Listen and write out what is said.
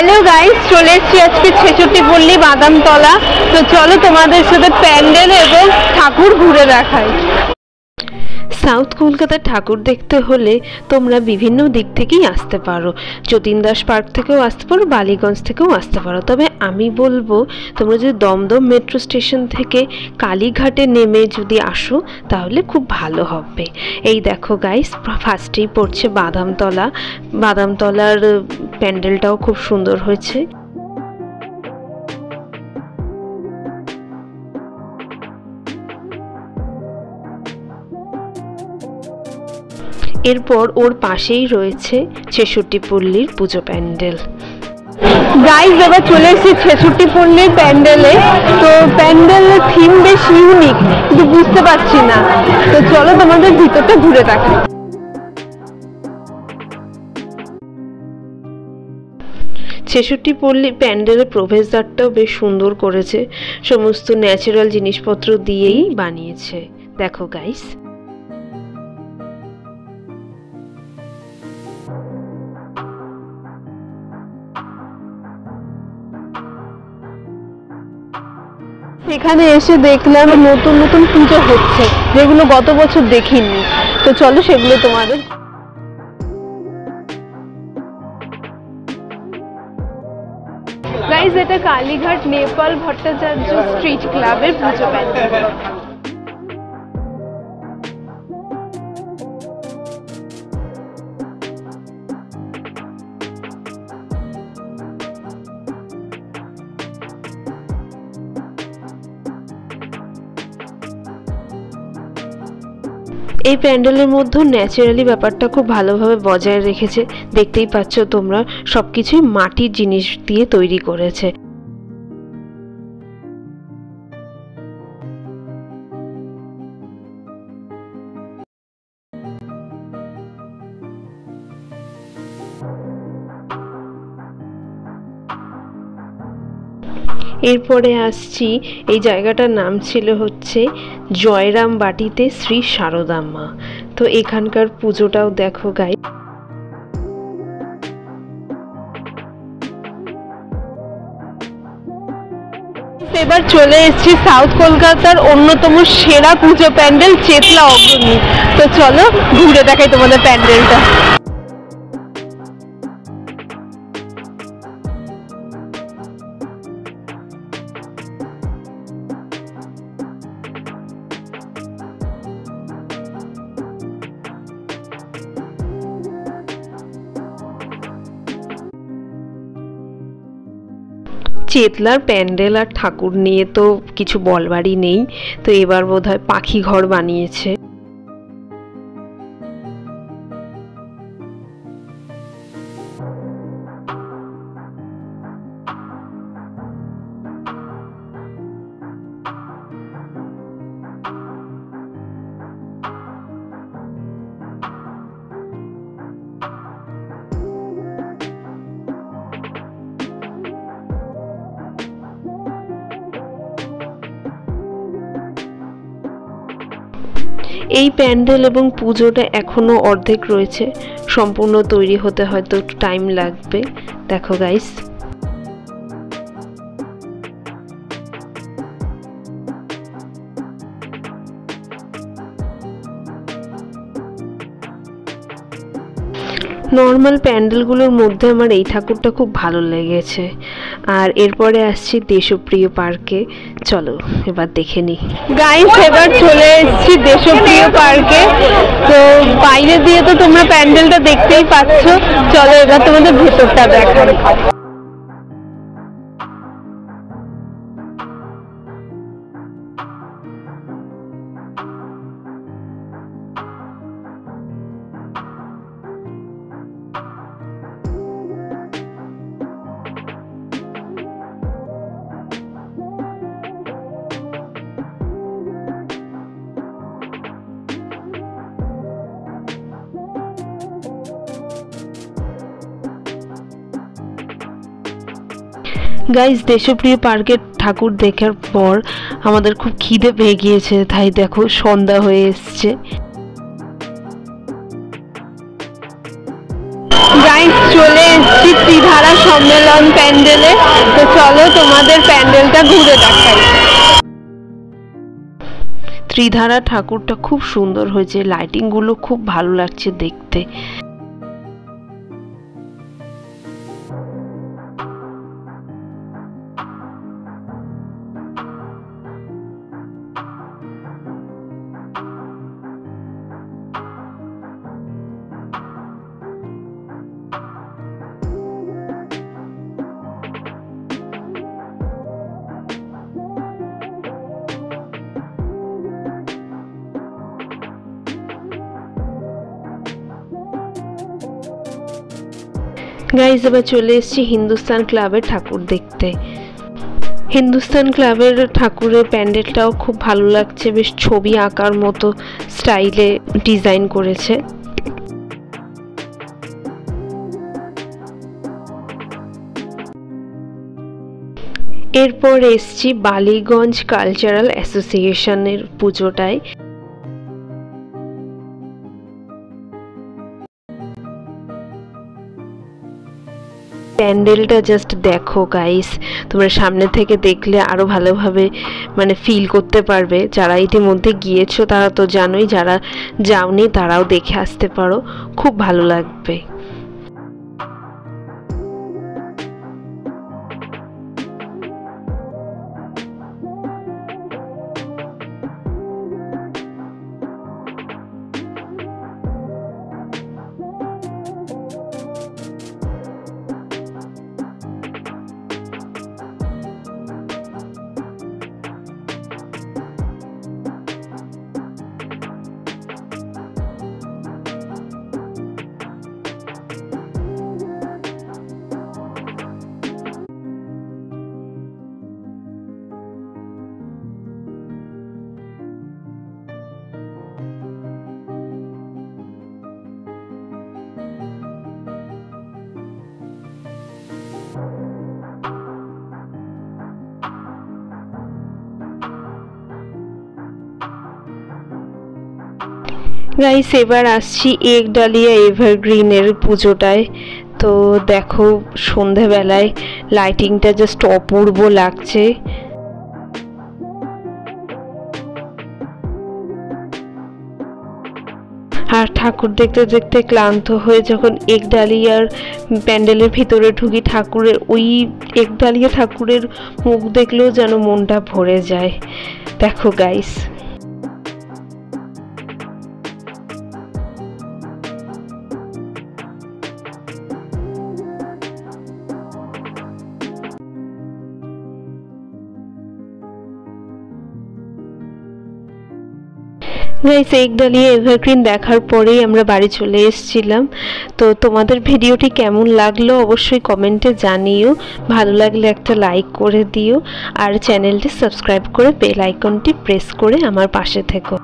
Hello guys চলে এসেছি আজকে ছেষট্টি পল্লী বাদামতলা। তো চলো তোমাদের সাথে প্যান্ডেল এবং ঠাকুর ঘুরে দেখাই। সাউথ কলকাতার ঠাকুর দেখতে হলে তোমরা বিভিন্ন দিক থেকেই আসতে পারো। যতীন দাস পার্ক থেকেও আসতে পারো, বালিগঞ্জ থেকেও আসতে পারো। তবে আমি বলব, তোমরা যদি দমদম মেট্রো স্টেশন থেকে কালীঘাটে নেমে যদি আসো, তাহলে খুব ভালো হবে। এই দেখো গাইস ফার্স্টেই পড়ছে বাদামতলা। বাদামতলার প্যান্ডেলটাও খুব সুন্দর হয়েছে। এরপর ওর পাশেই রয়েছে ছেষট্টি পল্লীর পুজো প্যান্ডেল। গাইস এবার চলে এসেছি ছেষট্টি পল্লীর প্যান্ডেলে। তো প্যান্ডেলের থিম বেশ ইউনিক কিন্তু বুঝতে পারছি না। তো চলো তোমাদের ভিতরটা ঘুরে দেখাই। ছেষট্টি পল্লী প্যান্ডেলের প্রবেশদ্বারটাও বেশ সুন্দর করেছে। সমস্ত ন্যাচারাল জিনিসপত্র দিয়েই বানিয়েছে। দেখো গাইস সেখানে এসে দেখলাম নতুন নতুন পুজো হচ্ছে। যেগুলো গত বছর দেখিনি। তো চলো সেগুলো তোমাদের গাইজ এটা কালীঘাট নেপাল ভট্টাচার্য স্ট্রিট ক্লাবের পুজো প্যান্ডেল এই প্যান্ডেলের মধ্যে ন্যাচারালি ব্যাপারটা খুব ভালোভাবে বজায় রেখেছে। দেখতেই পাচ্ছ তোমরা, সবকিছুই মাটির জিনিস দিয়ে তৈরি করেছে। এরপরে আসছি, এই জায়গাটার নাম ছিল হচ্ছে জয়রাম বাটিতে শ্রী শারদা মা। তো এখানকার পুজোটাও দেখো গাই এবার চলে এসেছি সাউথ কলকাতার অন্যতম সেরা পুজো প্যান্ডেল, চেতলা অগ্রণী। তো চলো ঘুরে দেখাই তোমাদের প্যান্ডেলটা। চেতলার প্যান্ডেল আর ঠাকুর নিয়ে তো কিছু বলবারই নেই। তো এবার বোধহয় পাখি ঘর বানিয়েছে। এই প্যান্ডেল এবং পুজোটা এখনও অর্ধেক রয়েছে। সম্পূর্ণ তৈরি হতে হয়তো একটু টাইম লাগবে। দেখো গাইস নর্মাল প্যান্ডেলগুলোর মধ্যে আমার এই ঠাকুরটা খুব ভালো লেগেছে। আর এরপরে আসছি দেশপ্রিয় পার্কে। চলো, এবার দেখে নিই গাইস এবার চলে এসেছি দেশপ্রিয় পার্কে। তো বাইরে দিয়ে তো তোমরা প্যান্ডেলটা দেখতেই পাচ্ছ। চলো, এবার তোমাদের ভেতরটা দেখাই। গাইজ দেশপ্রিয় পার্কের ঠাকুর দেখার পর আমাদের খুব খিদে পেয়ে গিয়েছে, তাই দেখো সন্ধ্যা হয়ে এসছে। চলে এসছি ত্রিধারা সম্মেলন প্যান্ডেলে। তো চলো তোমাদের প্যান্ডেলটা ঘুরে দেখাই। ত্রিধারা ঠাকুরটা খুব সুন্দর হয়েছে লাইটিংগুলো খুব ভালো লাগছে দেখতে। গাইজ এবার চলে এসেছি হিন্দুস্তান ক্লাবের ঠাকুর দেখতে। হিন্দুস্তান ক্লাবের ঠাকুরের প্যান্ডেলটাও খুব ভালো লাগছে, বেশ ছবি আঁকার মতো স্টাইলে ডিজাইন করেছে। এরপর এসছি বালিগঞ্জ কালচারাল অ্যাসোসিয়েশনের পুজোটায়। প্যান্ডেলটা জাস্ট দেখো গাইস তোমরা সামনে থেকে দেখলে আরও ভালোভাবে মানে ফিল করতে পারবে। যারা ইতিমধ্যে গিয়েছো, তারা তো জানোই, যারা যাওনি, তারাও দেখে আসতে পারো। খুব ভালো লাগবে। গাইস এবার আসছি এক ডালিয়া এভারগ্রিনের পুজোটায়। তো দেখো, সন্ধেবেলায় লাইটিংটা জাস্ট অপূর্ব লাগছে। আর ঠাকুর দেখতে দেখতে ক্লান্ত হয়ে যখন এক ডালিয়ার প্যান্ডেলের ভিতরে ঢুকি, ঠাকুরের ওই এক ডালিয়া ঠাকুরের মুখ দেখলেও যেন মনটা ভরে যায়। দেখো গাইস গাইস এক ডালিয়া এভারগ্রিন দেখার পরেই আমরা বাড়ি চলে এসেছিলাম। তো তোমাদের ভিডিওটি কেমন লাগল অবশ্যই কমেন্টে জানিও। ভালো লাগলে একটা লাইক করে দিও। আর চ্যানেলটি সাবস্ক্রাইব করে বেল আইকনটি প্রেস করে আমার পাশে থেকো।